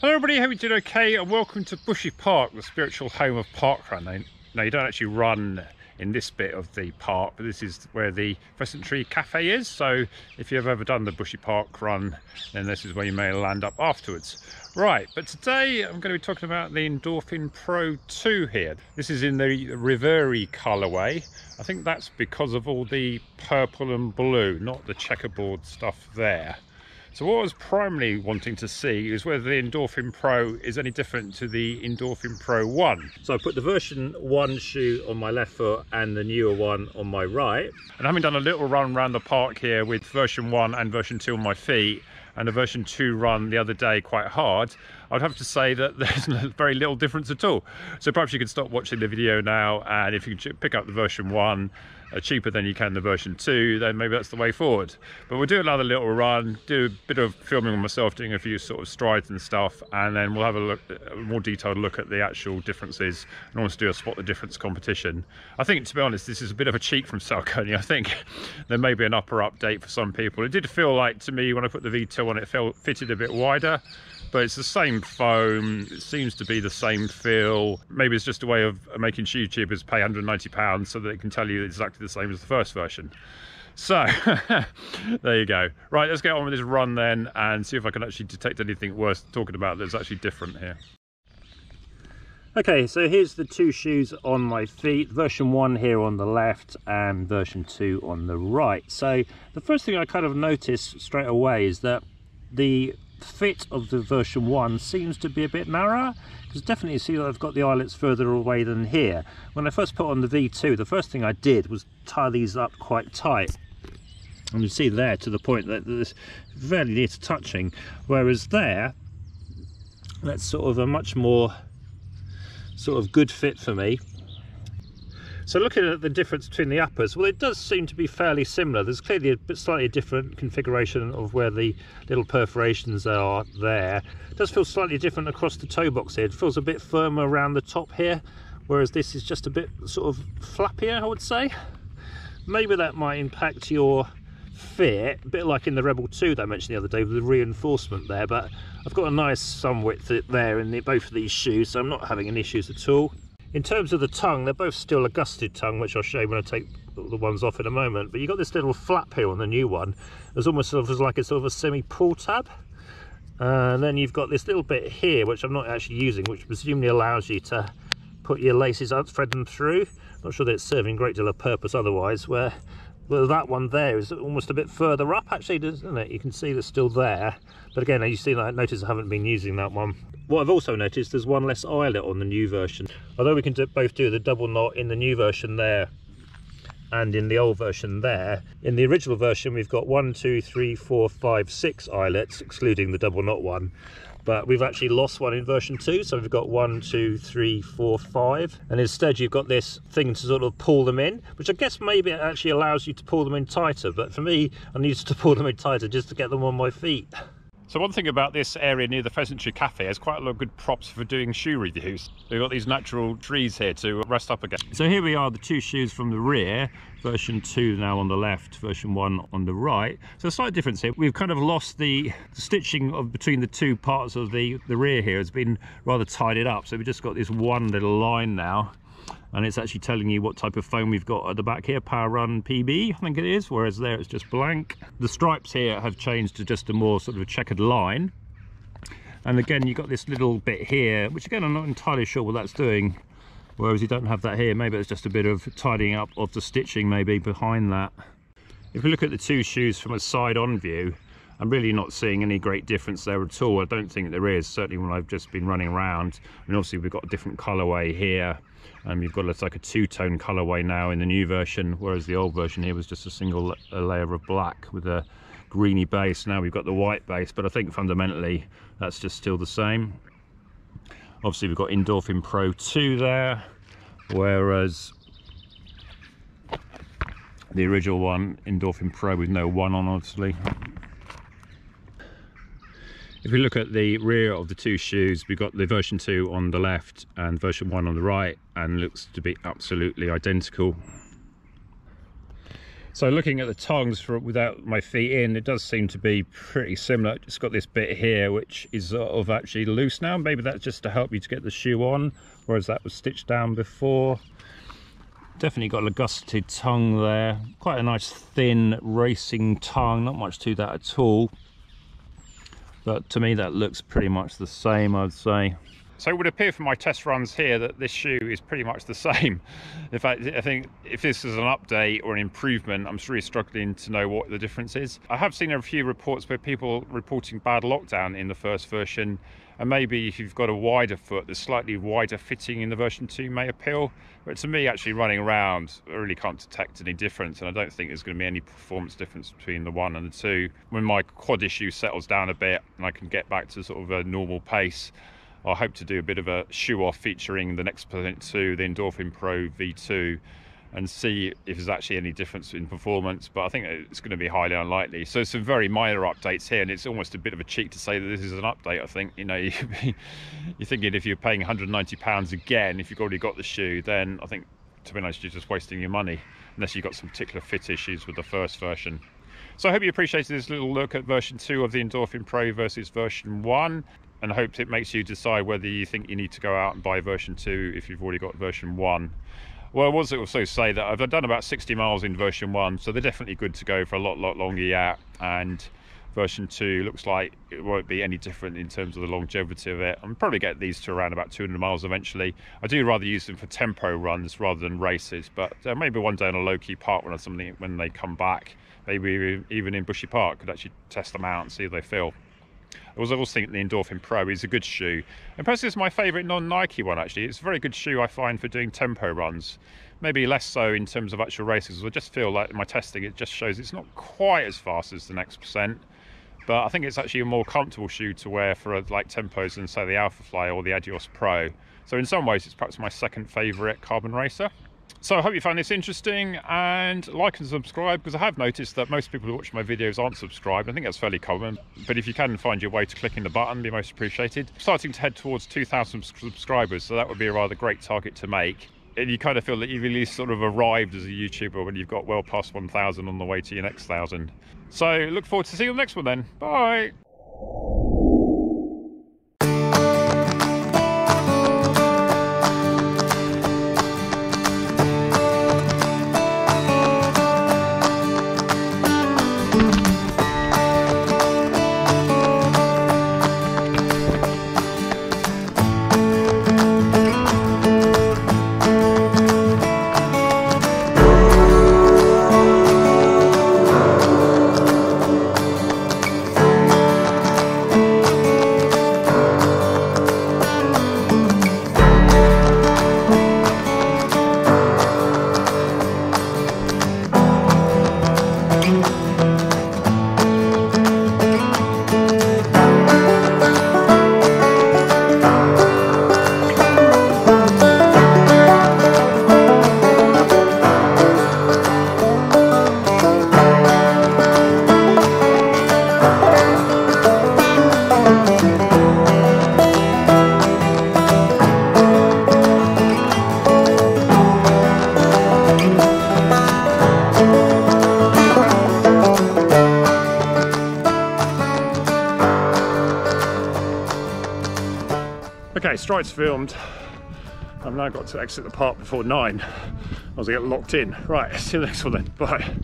Hello everybody, hope you're doing okay and welcome to Bushy Park, the spiritual home of parkrun. Now, now you don't actually run in this bit of the park, but this is where the Pheasantry Cafe is. So if you've ever done the Bushy Park run, then this is where you may land up afterwards. Right, but today I'm going to be talking about the Endorphin Pro 2 here. This is in the Reverie colorway. I think that's because of all the purple and blue, not the checkerboard stuff there. So what I was primarily wanting to see is whether the Endorphin Pro is any different to the Endorphin Pro 1. So I put the version 1 shoe on my left foot and the newer one on my right. And having done a little run around the park here with version 1 and version 2 on my feet, and a version 2 run the other day quite hard, I'd have to say that there's very little difference at all. So perhaps you could stop watching the video now and if you can pick up the version 1 uh, cheaper than you can the version 2 then maybe that's the way forward. But we'll do another little run do a bit of filming on myself doing a few sort of strides and stuff and then we'll have a look a more detailed look at the actual differences and also do a spot the difference competition. I think to be honest this is a bit of a cheat from Saucony. I think there may be an upper update for some people. It did feel like to me when i put the v2 on it felt fitted a bit wider but it's the same foam. It seems to be the same feel. Maybe it's just a way of making shoe youtubers pay 190 pounds so that they can tell you exactly the same as the first version. So there you go. Right let's get on with this run then and see if i can actually detect anything worth talking about that's actually different here. Okay, so here's the two shoes on my feet, version 1 here on the left and version 2 on the right. So the first thing I kind of noticed straight away is that the fit of the version 1 seems to be a bit narrower because definitely see that I've got the eyelets further away than here. When I first put on the V2 the first thing I did was tie these up quite tight. And you see there to the point that it's fairly near to touching. Whereas there that's sort of a much more sort of good fit for me so looking at the difference between the uppers, well, it does seem to be fairly similar. There's clearly a slightly different configuration of where the little perforations are there. It does feel slightly different across the toe box here. It feels a bit firmer around the top here, whereas this is just a bit sort of flappier, I would say. Maybe that might impact your fit, a bit like in the Rebel 2 that I mentioned the other day with the reinforcement there, but I've got a nice sun width there in the, both of these shoes, so I'm not having any issues at all. In terms of the tongue, they're both still a gusseted tongue, which I'll show you when I take the ones off in a moment. But you've got this little flap here on the new one. It's almost sort of like a sort of a semi-pull tab. And then you've got this little bit here, which I'm not actually using, which presumably allows you to put your laces up, thread them through. Not sure that it's serving a great deal of purpose otherwise, where well, that one there is almost a bit further up actually, doesn't it? You can see that's still there. But again, you see, I notice I haven't been using that one. What I've also noticed, there's one less eyelet on the new version. Although we can do, both do the double knot in the new version there and in the old version there. In the original version, we've got one, two, three, four, five, six eyelets, excluding the double knot one but we've actually lost one in version 2 so we've got one two three four five and instead you've got this thing to sort of pull them in which I guess maybe it actually allows you to pull them in tighter but for me I needed to pull them in tighter just to get them on my feet so one thing about this area near the Pheasantry Cafe has quite a lot of good props for doing shoe reviews. We've got these natural trees here to rest up again. So here we are, the two shoes from the rear, version 2 now on the left, version 1 on the right. So a slight difference here. We've kind of lost the, the stitching of between the two parts of the, the rear here It's been rather tidied up. So we've just got this one little line now and it's actually telling you what type of foam we've got at the back here PWRRUN PB i think it is whereas there it's just blank. The stripes here have changed to just a more sort of a checkered line. And again you've got this little bit here which again i'm not entirely sure what that's doing whereas you don't have that here. Maybe it's just a bit of tidying up of the stitching maybe behind that. If we look at the two shoes from a side on view I'm really not seeing any great difference there at all. I don't think there is, certainly when I've just been running around. I mean, obviously we've got a different colorway here. Um, you've got it's like a two-tone colorway now in the new version, whereas the old version here was just a single a layer of black with a greeny base. Now we've got the white base, but I think fundamentally that's just still the same. Obviously we've got Endorphin Pro 2 there, whereas the original one, Endorphin Pro with no one on obviously, if we look at the rear of the two shoes, we've got the version 2 on the left and version 1 on the right and looks to be absolutely identical. So looking at the tongs for, without my feet in, it does seem to be pretty similar. It's got this bit here which is sort of actually loose now. Maybe that's just to help you to get the shoe on, whereas that was stitched down before. Definitely got a gusseted tongue there. Quite a nice thin racing tongue, not much to that at all. But to me that looks pretty much the same, I'd say. So it would appear from my test runs here that this shoe is pretty much the same. In fact, I think if this is an update or an improvement, I'm really struggling to know what the difference is. I have seen a few reports where people reporting bad lockdown in the first version, and maybe if you've got a wider foot, the slightly wider fitting in the version 2 may appeal. But to me, actually running around, I really can't detect any difference, and I don't think there's going to be any performance difference between the 1 and the 2. When my quad issue settles down a bit and I can get back to sort of a normal pace, I hope to do a bit of a shoe off featuring the next Next% 2, the Endorphin Pro V2, and see if there's actually any difference in performance. But I think it's going to be highly unlikely. So some very minor updates here, and it's almost a bit of a cheat to say that this is an update. I think you know you're thinking if you're paying 190 pounds again, if you've already got the shoe, then I think to be honest, you're just wasting your money unless you've got some particular fit issues with the first version. So I hope you appreciated this little look at version 2 of the Endorphin Pro versus version 1 and I hope it makes you decide whether you think you need to go out and buy version 2 if you've already got version 1. Well, I was also say that I've done about 60 miles in version 1, so they're definitely good to go for a lot, lot longer yet. And version 2 looks like it won't be any different in terms of the longevity of it. I'm probably get these to around about 200 miles eventually. I do rather use them for tempo runs rather than races, but uh, maybe one day on a low-key park or something when they come back, maybe even in Bushy Park, could actually test them out and see how they feel. I was also thinking the Endorphin Pro is a good shoe. And personally, it's my favourite non-Nike one actually. It's a very good shoe I find for doing tempo runs. Maybe less so in terms of actual races. I just feel like in my testing it just shows it's not quite as fast as the next percent. But I think it's actually a more comfortable shoe to wear for like tempos than say the Alphafly or the Adios Pro. So in some ways, it's perhaps my second favourite carbon racer. So I hope you found this interesting and like and subscribe because I have noticed that most people who watch my videos aren't subscribed. I think that's fairly common, but if you can find your way to clicking the button, be most appreciated. Starting to head towards 2,000 subscribers, so that would be a rather great target to make. And you kind of feel that you've really sort of arrived as a YouTuber when you've got well past 1,000 on the way to your next 1,000. So look forward to seeing you on the next one then. Bye! Strides filmed. I've now got to exit the park before nine. I was get locked in. Right, see you next one then. Bye.